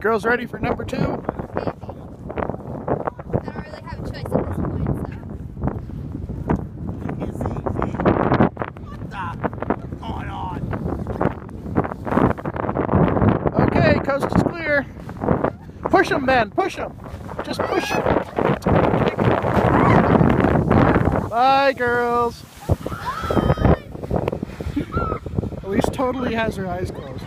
Girls ready for number two? I don't really have a choice at this point, so. Okay, coast is clear. Push them, Ben. Push them. Just push them. Bye, girls. Elise totally has her eyes closed.